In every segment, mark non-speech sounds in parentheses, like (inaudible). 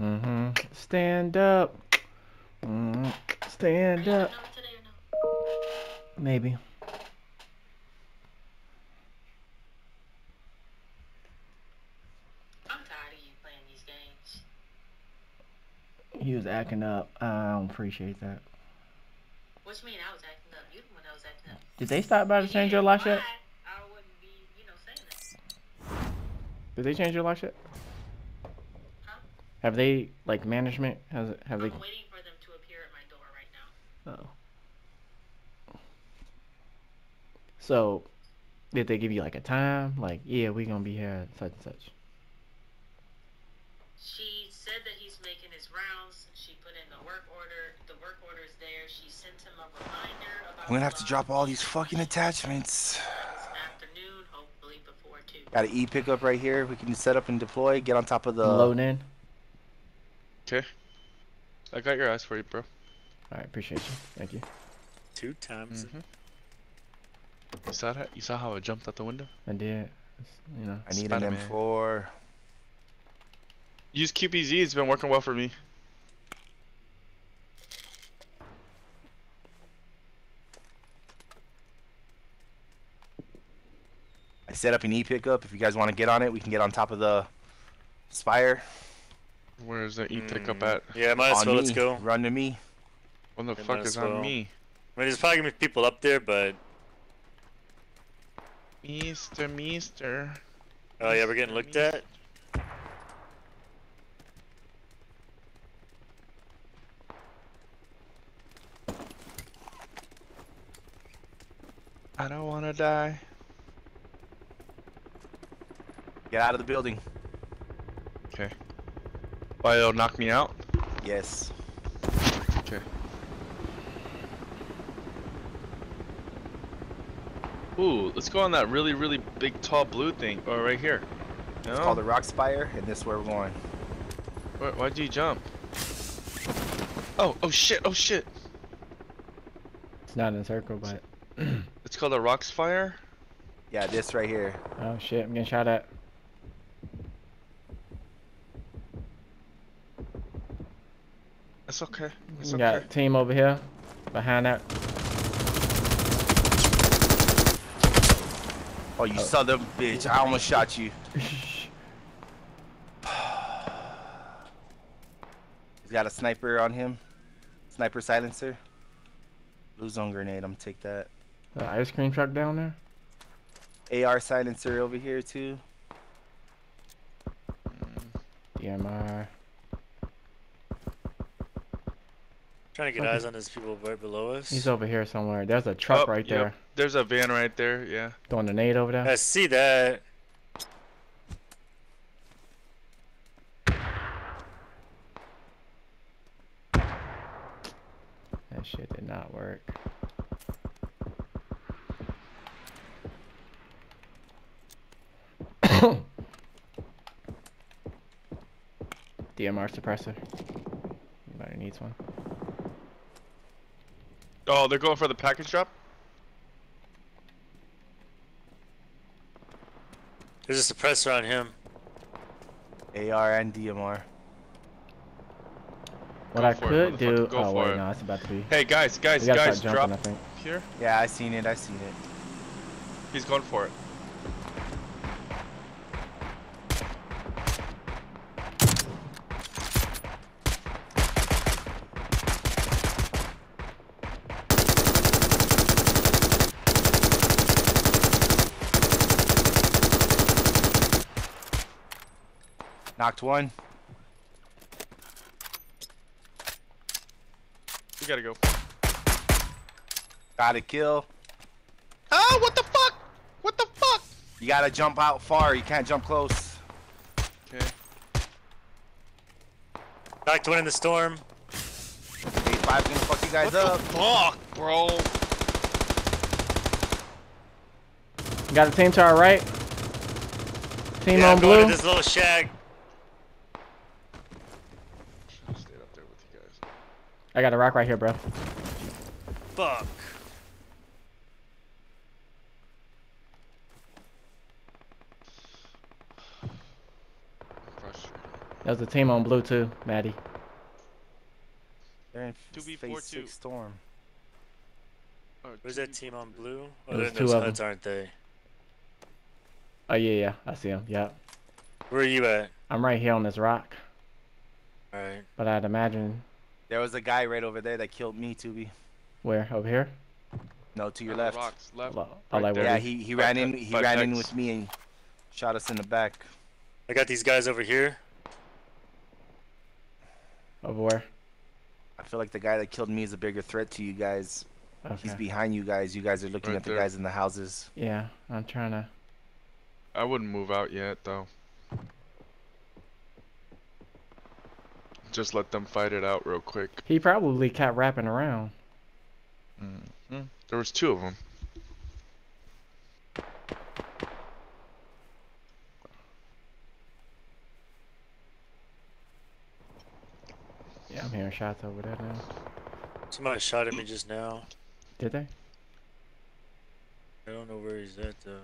Mm-hmm. Stand up. Mm, stand Are up. gonna today or no? Maybe. I'm tired of you playing these games. He was acting up. I don't appreciate that. What you mean I was acting up? You the one that was acting up. Did they stop by to change your lock yet? I wouldn't be, you know, saying that. Did they change your lock yet? Huh? Have they like management? Has it? Have they? I'm waiting for them to appear at my door right now. Oh. So, did they give you like a time? Like, yeah, we're gonna be here at such and such. She said that he's making his rounds. She put in the work order. The work order is there. She sent him a reminder about. I'm gonna have to drop all these fucking attachments. Afternoon, hopefully before two. Got an E pickup right here. We can set up and deploy. Get on top of the. Loading in. Okay. I got your eyes for you, bro. All right, appreciate you. Thank you. Two times. Mhm. You saw that? You saw how I jumped out the window? I did. It's, you know. I need an Spider-Man. M4. Use QBZ. It's been working well for me. I set up an E pickup. If you guys want to get on it, we can get on top of the spire. Where's that E pickup Mm, at? Yeah, might as on well. me. Let's go. Run to me. What the Yeah, fuck is well. on me? I mean, there's probably gonna be people up there, but Mister, Mister. oh yeah, we're getting looked at. I don't wanna die. Get out of the building. Okay. Why it'll knock me out? Yes. Okay. Ooh, let's go on that really, really big, tall blue thing. Or right here. No? It's called the Rock Spire, and this is where we're going. Where, why'd you jump? Oh, oh shit, oh shit. It's not in a circle, but. It's called a Rocks Fire? Yeah, this right here. oh shit! I'm getting shot at. That's okay. It's We okay. got team over here, behind that. Oh, you son of a bitch. I almost shot you. (laughs) He's got a sniper on him. Sniper silencer. Blue zone grenade. I'm gonna take that. The ice cream truck down there. AR silencer over here too. Mm, DMR. Trying to get Okay. eyes on these people right below us. He's over here somewhere. There's a truck Oh, right yep. there. There's a van right there, yeah. Throwing a nade over there. I see that. That shit did not work. (coughs) DMR suppressor. Anybody needs one? Oh, they're going for the package drop? There's a suppressor on him. AR and DMR. What Go I for it, could do. go oh for wait, it. no, it's about to be. Hey, guys, guys, guys, start drop jumping, I think. here. Yeah, I seen it. I seen it. He's going for it. Knocked one. We gotta go. Got a kill. Ah, what the fuck? What the fuck? You gotta jump out far. You can't jump close. Okay. Knocked one in the storm. A5 gonna fuck you guys What up. the fuck, bro? Got a team to our right. Team yeah, on I'm going blue. to this little shag. Should've stayed up there with you guys. I got a rock right here, bro. Fuck. That was frustrated. There's a team on blue too, Maddie. They're in 2v4 phase two. six storm. Oh, Where's that team on blue? Oh, There's two of huts, aren't they? Oh yeah, yeah, I see them. Yep. Where are you at? I'm right here on this rock, Alright. but I'd imagine There was a guy right over there that killed me, Tubi. where over here. No, to your left. Rocks, left. Lo- right there. Yeah, he, he ran in. He five ran in with me and shot us in the back. I got these guys over here. over where? I feel like the guy that killed me is a bigger threat to you guys. He's behind you guys. You guys are looking Right at the there. guys in the houses. Yeah, I'm trying to. I wouldn't move out yet, though. Just let them fight it out real quick. He probably kept wrapping around. hmm There was two of them. Yeah, I'm hearing shots over there now. Somebody shot at me just now. Did they? I don't know where he's at though.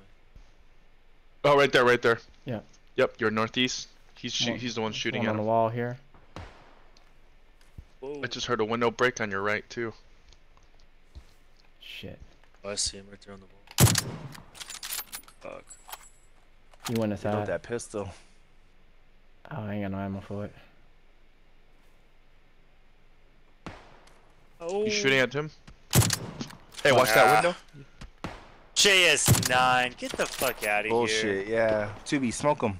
Oh, right there, right there. Yeah. Yep, you're northeast. He's One- he's the one shooting One at on the wall here. Whoa. I just heard a window break on your right too. Shit. Oh, I see him right there on the wall. Fuck. You went They know inside. that pistol. Oh, I ain't got no ammo for it. Oh. You shooting at him? Hey, watch that Ah. window. JS9, get the fuck out of here. Bullshit. Yeah. Tubi, smoke him.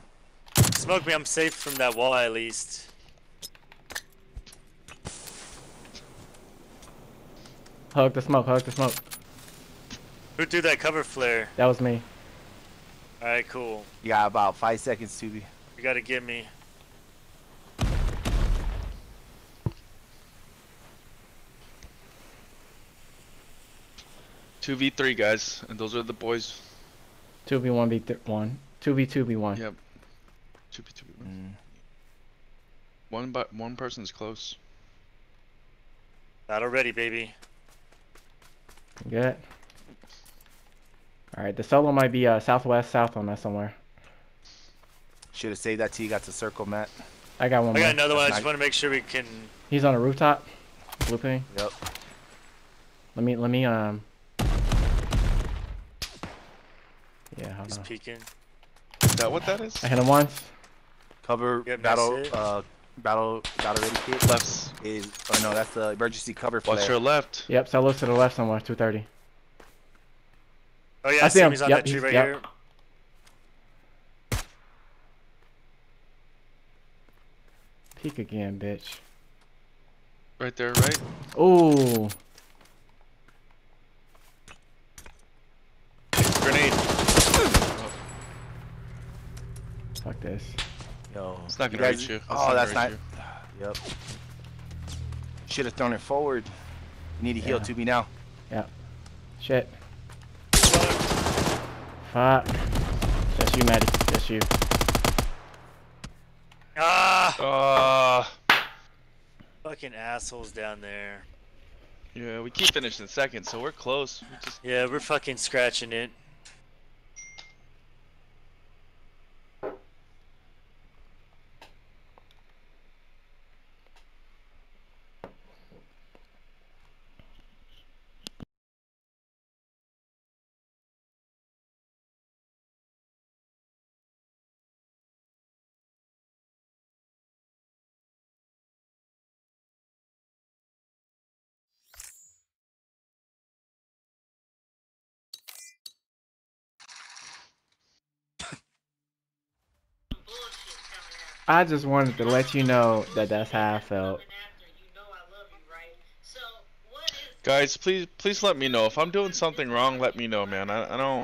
Smoke me, I'm safe from that wall at least. Hug the smoke. Hug the smoke. Who threw that cover flare? That was me. Alright, cool. You got about five seconds, Tubi. You gotta get me. Two v three guys, and those are the boys. Two v one v th- one. Two v two v one. Yep. Two v two v one. Mm. One but one person's close. Battle already, baby. Good. All right, the solo might be uh, southwest, south on us somewhere. Should have saved that till you got to circle, Matt. I got one I more. got another one. I just want to make sure we can. He's on a rooftop. Blue ping. Yep. Let me let me um. Yeah, hold He's on. peeking. Is that what that is? I hit him once. Cover Yep, battle. Uh, battle. Battle ready kit Left. Is. Oh no, that's the emergency cover flare. Watch your left. Yep, solo's to the left somewhere. Two thirty. Oh yeah, I I see see him. him. He's on Yep, that tree right yep. here. Peek again, bitch. Right there, right? Ooh. Grenade. Fuck this. Yo. It's not gonna guys- reach you. It's Oh, not that's gonna not. reach Yep. Should have thrown it forward. You need to heal to me now. Yeah. Shit. Fuck. Just you, Maddie. Just you. Ah! Uh, Fucking assholes down there. yeah, we keep finishing second, so we're close. We just Yeah, we're fucking scratching it. I just wanted to let you know that that's how I felt. Guys, please, please let me know if I'm doing something wrong. Let me know, man. I, I don't.